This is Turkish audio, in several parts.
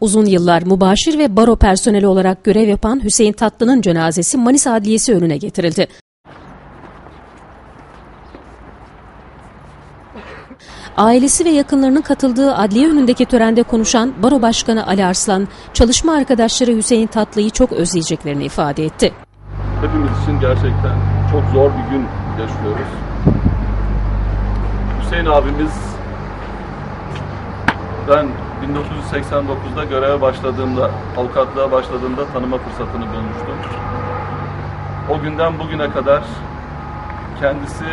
Uzun yıllar mubaşir ve baro personeli olarak görev yapan Hüseyin Tatlı'nın cenazesi Manisa Adliyesi önüne getirildi. Ailesi ve yakınlarının katıldığı adliye önündeki törende konuşan Baro Başkanı Ali Arslan, çalışma arkadaşları Hüseyin Tatlı'yı çok özleyeceklerini ifade etti. Hepimiz için gerçekten çok zor bir gün yaşıyoruz. Hüseyin abimiz ben 1989'da göreve başladığımda, avukatlığa başladığımda tanıma fırsatını bulmuştum. O günden bugüne kadar kendisi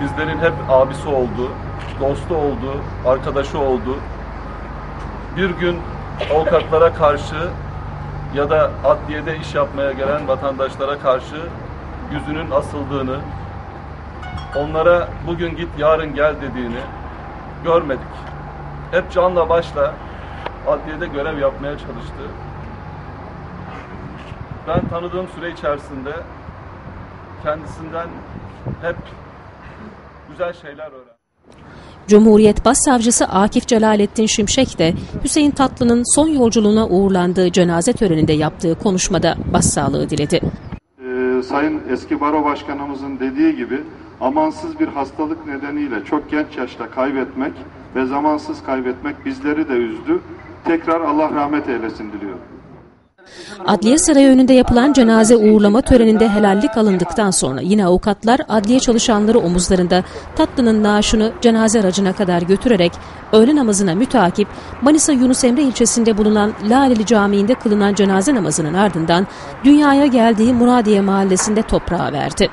bizlerin hep abisi oldu, dostu oldu, arkadaşı oldu. Bir gün avukatlara karşı ya da adliyede iş yapmaya gelen vatandaşlara karşı yüzünün asıldığını, onlara bugün git yarın gel dediğini görmedik. Hep canla başla adliyede görev yapmaya çalıştı. Ben tanıdığım süre içerisinde kendisinden hep güzel şeyler öğrendim. Cumhuriyet Başsavcısı Akif Celalettin Şimşek de Hüseyin Tatlı'nın son yolculuğuna uğurlandığı cenaze töreninde yaptığı konuşmada başsağlığı diledi. Ee, Sayın eski baro başkanımızın dediği gibi amansız bir hastalık nedeniyle çok genç yaşta kaybetmek ve zamansız kaybetmek bizleri de üzdü. Tekrar Allah rahmet eylesin diliyorum. Adliye Sarayı önünde yapılan cenaze uğurlama töreninde helallik alındıktan sonra yine avukatlar adliye çalışanları omuzlarında Tatlı'nın naaşını cenaze aracına kadar götürerek öğle namazına müteakip Manisa Yunus Emre ilçesinde bulunan Laleli Camii'nde kılınan cenaze namazının ardından dünyaya geldiği Muradiye mahallesinde toprağa verdi.